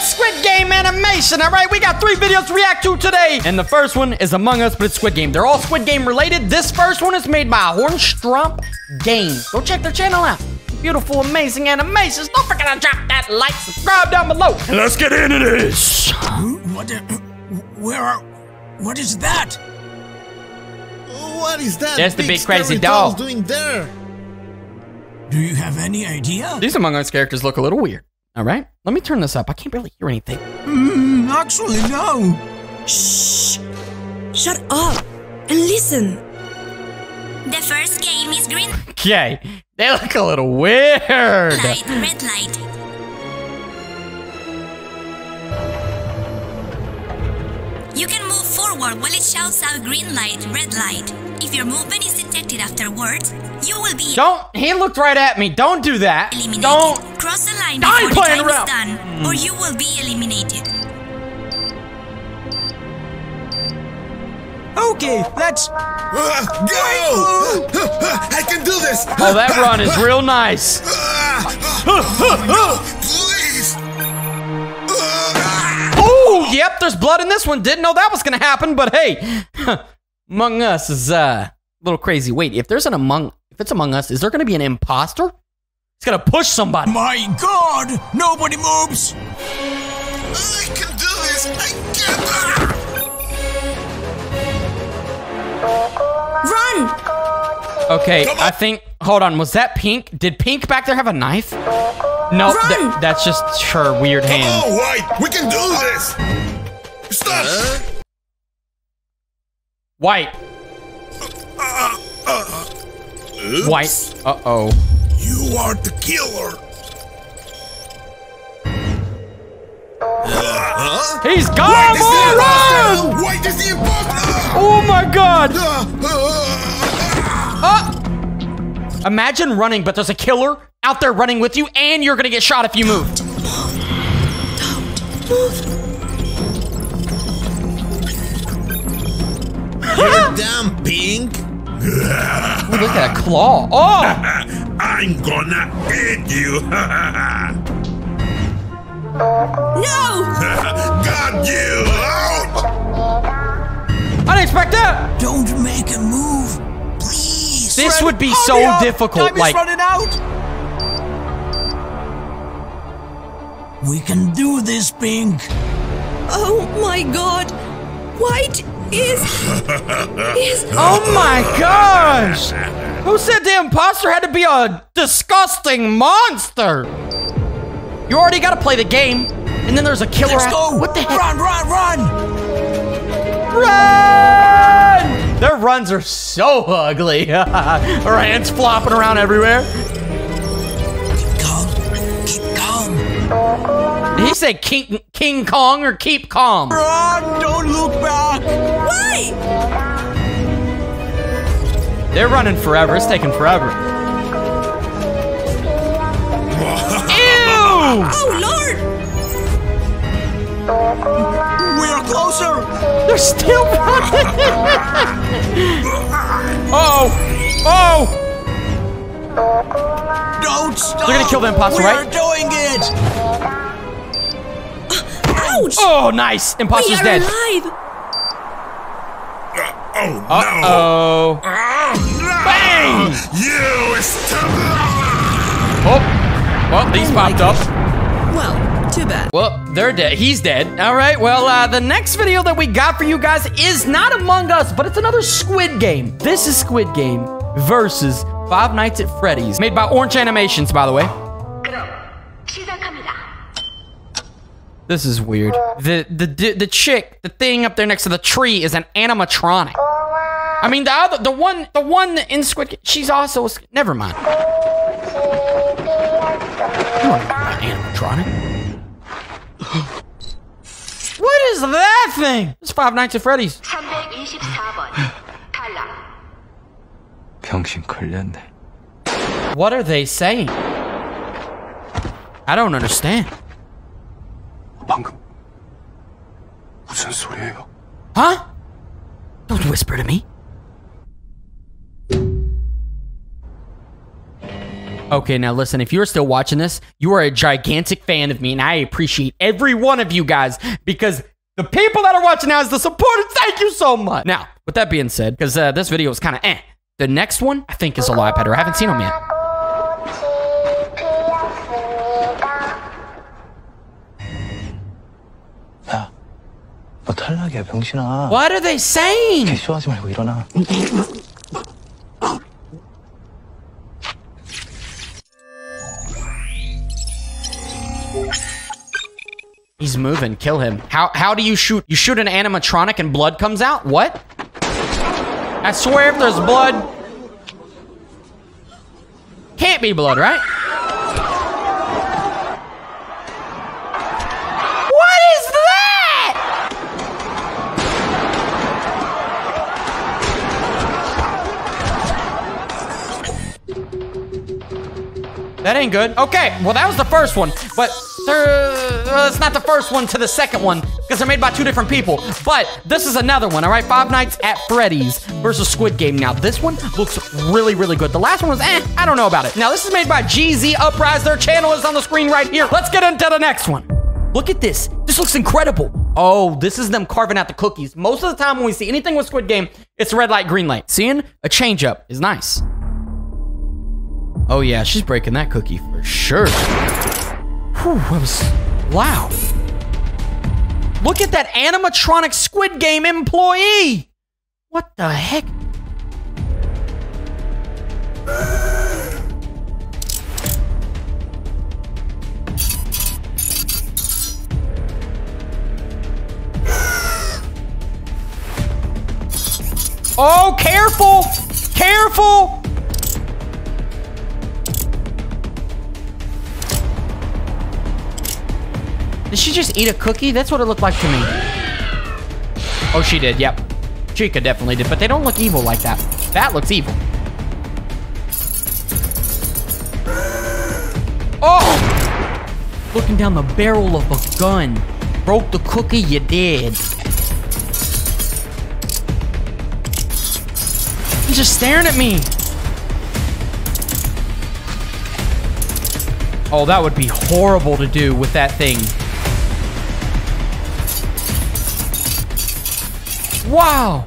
it's Squid Game animation, all right? We got three videos to react to today. And the first one is Among Us, but it's Squid Game. They're all Squid Game related. This first one is made by Hornstrump Games. Go check their channel out. Beautiful, amazing animations. Don't forget to drop that like, subscribe down below. And let's get into this. What? the- Where are? What is that? What is that? There's the big crazy scary doll. doll's doing there? Do you have any idea? These Among Us characters look a little weird. All right, let me turn this up. I can't really hear anything. Mm, actually, no. Shh! Shut up and listen. The first game is green Okay, they look a little weird. light, red light. Forward while it shouts out green light, red light. If your movement is detected afterwards, you will be Don't. He looked right at me. Don't do that. eliminated. Don't. Cross the line I ain't before the playing time around. is done, or you will be eliminated. Okay, let's. Ah, go! I can do this! Oh, that run is real nice. Please! Oh, yep. There's blood in this one. Didn't know that was gonna happen, but hey, Among Us is uh, a little crazy. Wait, if there's an Among, if it's Among Us, is there gonna be an imposter? It's gonna push somebody. My God! Nobody moves. I can do this! I can! Run! Okay, I think. Hold on. Was that Pink? Did Pink back there have a knife? No, Run! that's just her weird hand. Oh, White! We can do this! Stop! White. White. Uh oh. You are the killer! Huh? He's White gone. is the More run! White is the imposter! Oh my God. Ah, Ah! Imagine running, but there's a killer out there running with you, and you're gonna get shot if you move. ah. Damn pink! Ooh, look at a claw. Oh, I'm gonna eat you! No! Got you! Out! I didn't expect that. Don't make a move, please. This would be so up. difficult, Time like- running out. We can do this, Pink. Oh my god! White is. is. Oh my gosh! Who said the imposter had to be a disgusting monster? You already gotta play the game, and then there's a killer. Let's go. What the heck? Run, run, run. Run! Their runs are so ugly. Her hands flopping around everywhere. Say King, King Kong or keep calm? Run. Don't look back. Why? They're running forever. It's taking forever. Ew! Oh lord! We are closer. They're still running. oh! Oh! Don't stop. They're gonna kill the imposter, we right? are doing it. Ouch! Oh, nice. we Imposter's are dead. alive! Oh Uh no! oh. Oh, no! Bang! You stop! Oh. Well, these popped up. Well, too bad. Well, they're dead. He's dead. All right. Well, uh, the next video that we got for you guys is not Among Us, but it's another Squid Game. This is Squid Game versus Five Nights at Freddy's, made by Orange Animations, by the way. This is weird. The the the, the chick, the thing up there next to the tree, is an animatronic. I mean, the other, the one, the one in Squid, Game, she's also. a- Never mind. You don't know about animatronic. What is that thing? It's Five Nights at Freddy's. 324번 탈락. 병신 걸렸네. What are they saying? I don't understand. 방금 무슨 소리예요? Huh? Don't whisper to me. Okay, now listen, if you're still watching this, you are a gigantic fan of me, and I appreciate every one of you guys because the people that are watching now is the supporters. Thank you so much. Now, with that being said, because uh, this video is kind of eh, the next one I think is a lot better. I haven't seen them yet. 너 탈락이야, 병신아. What are they saying? 쇼하지 말고 일어나. He's moving. Kill him. How how do you shoot? You shoot an animatronic and blood comes out? What? I swear if there's blood... Can't be blood, right? That ain't good. Okay, well that was the first one, but uh, it's not the first one to the second one because they're made by two different people. But this is another one, all right? Five Nights at Freddy's versus Squid Game. Now this one looks really, really good. The last one was eh, I don't know about it. Now this is made by GZ Uprise. Their channel is on the screen right here. Let's get into the next one. Look at this. This looks incredible. Oh, this is them carving out the cookies. Most of the time when we see anything with Squid Game, it's red light, green light. Seeing a change up is nice. Oh yeah, she's breaking that cookie for sure. Whew, that was loud. Look at that animatronic Squid Game employee. What the heck? Oh, careful! Careful! Did she just eat a cookie? That's what it looked like to me. Oh, she did, yep. Chica definitely did, but they don't look evil like that. That looks evil. Oh! Looking down the barrel of a gun. Broke the cookie, you did. He's just staring at me. Oh, that would be horrible to do with that thing. Wow.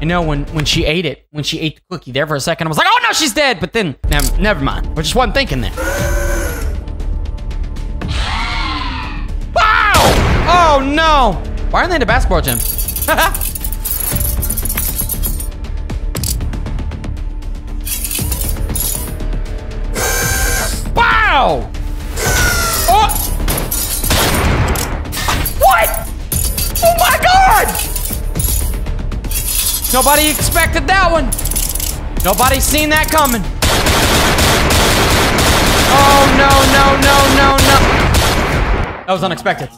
You know, when, when she ate it, when she ate the cookie there for a second, I was like, oh no, she's dead. But then, never, never mind. I just wasn't thinking that. Wow! Oh no! Why aren't they in the basketball gym? Nobody expected that one. Nobody seen that coming. Oh no, no, no, no, no. That was unexpected.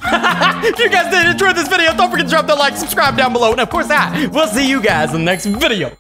if you guys did enjoy this video, don't forget to drop that like, subscribe down below, and of course, that. We'll see you guys in the next video.